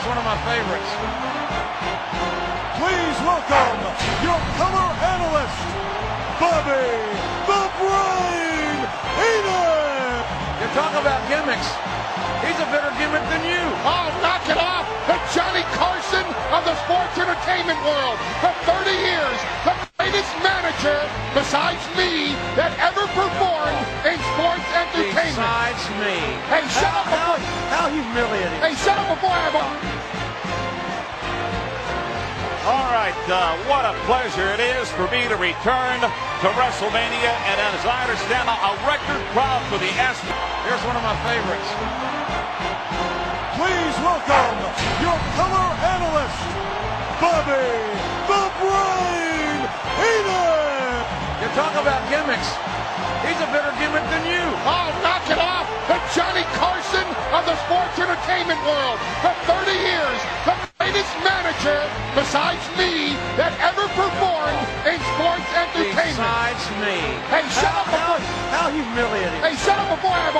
Here's one of my favorites. Please welcome your color analyst, Bobby the Brain Heenan. You talk about gimmicks. He's a better gimmick than you. Oh, knock it off! The Johnny Carson of the sports entertainment world. For 30 years, the greatest manager, besides me, that ever performed. Besides me. Hey, shut up How, before, how humiliating. hey, shut up before I have a... All right, uh, what a pleasure it is for me to return to WrestleMania, and as I understand, a a record crowd for the S. Here's one of my favorites. Please welcome your color analyst, Bobby the Brain Heenan. You talk about gimmicks. He's a better gimmick entertainment world. For 30 years, the greatest manager, besides me, that ever performed in sports entertainment. Besides me. Hey, shut How- up before... How, how humiliating. Hey, shut up before I have a...